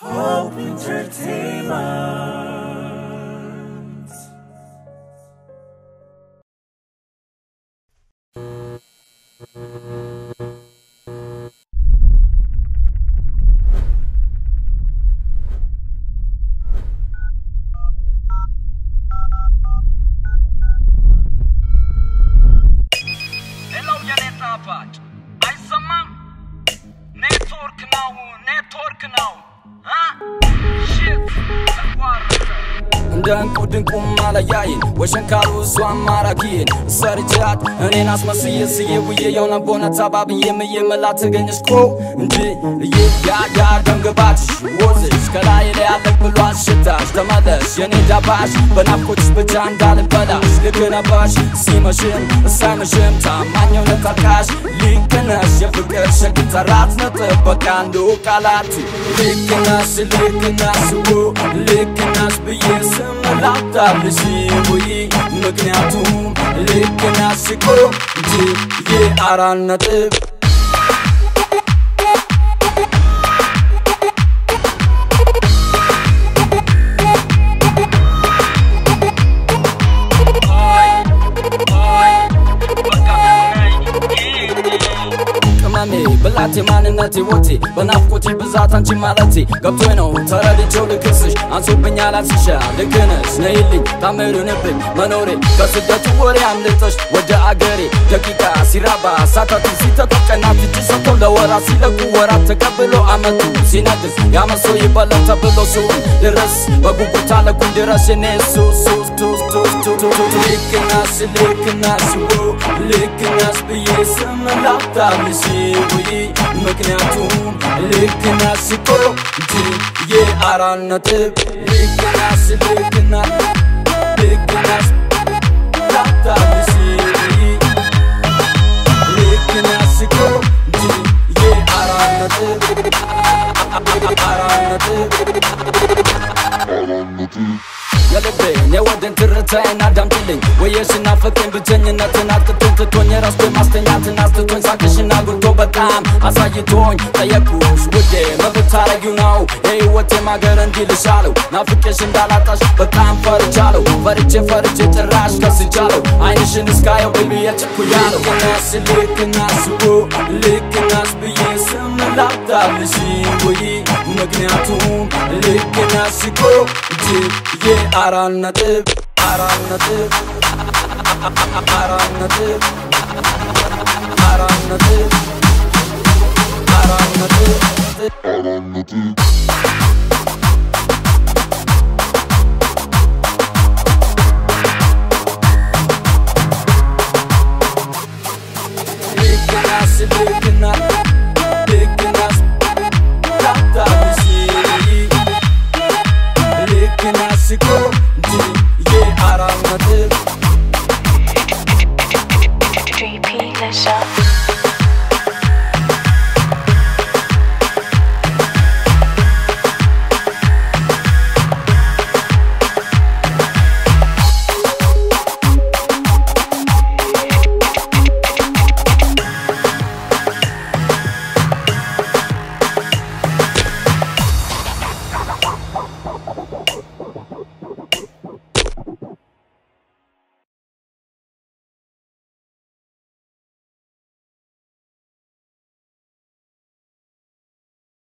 Hope Entertainment. Hello, Janet I network now, network now. Ah, shit, the water. እንደ እንቁ ድንቁም አለያይን ወሸንካሩ እሷን ማራኪን ሰርቻት እኔን አስመስዬ ስዬ ውዬ የሆነ ቦነት አባብዬ ምዬ መላ ተገኘች ኮ እንጂ እዬ ደምግባትሽ ወዝሽ ከላይ ላይ ያለቅ ብሏል ሽታሽ ተመለሽ የኔ ዳባሽ በናፍቆትሽ ብቻ እንዳልበላሽ። ልክ ነበርሽ ሲመሽም ሳይመሽም ታማኝ እውነት አልካሽ። ልክ የፍቅር ሸግት አራት ነጥብ ቃላት። ልክ ነሽ ልክ ብዬ ስም ላጣልሽ ውይ ምክንያቱም ልክ እኮ እንጂ የአራት ነጥብ ብላቴ ማንነቴ ወቴ በናፍቆቴ ብዛት አንቺ ማለቴ። ገብቶኝ ነው ተረድቼው ልክስሽ አንሶብኛል አልስሻ ልክነሽ ነይልኝ ታምርንብኝ መኖሬ። ከስደቱ ወሬ አምልጠሽ ወደ አገሬ። ደቂቃ ሲራባ ሳታቱ ሲተቱ ቀናት እጅ ለወራት ሲለቁ ወራት ተቀብሎ አመቱ ሲነግስ ያመሶ ይበላል ተብሎ ስውን ድረስ በጉጉታ ለኩን ድረስ። ቱስ ልክነሽ ልክነሽ ው ልክነሽ ብዬ ስም ላጣልሽ ውይ ምክንያቱም ልክነሽ እኮ እንጂ የአራት ነጥብ ልክነሽ ልክነሽ ልክነሽ ላጣልሽ ውይ ልክነሽ እኮ እንጂ የአራት ነጥብ አራት ነጥብ የልቤን የወደን ትርታዬን አዳምጥልኝ ወየሽና ፍቅሬን ብቸኝነትን አጥቅቶኝ ትቶኝ የራስቶኝ ማስተኛትን አስትቶኝ ሳቅሽና ጉርቶ በጣም አሳይቶኝ ጠየቅኩሽ ውዴ መብት ታረጊው ነው? የህይወቴ ማገር እንዲልሻለው ናፍቄሽ እንዳላጣሽ በጣም ፈርቻለሁ። ፈርቼ ፈርቼ ጭራሽ ከስቻለሁ። አይንሽን እስካየው ቤቢ የቸኩያለሁ። ልክናስ ልክናስ ው ልክናስ ብዬ ስም ላጣልሽ ውይ ምክንያቱም ልክናስ እኮ እንጂ የአራት ነጥብ አራት ነጥብ አራት ነጥብ አራት ነጥብ አራት ነጥብ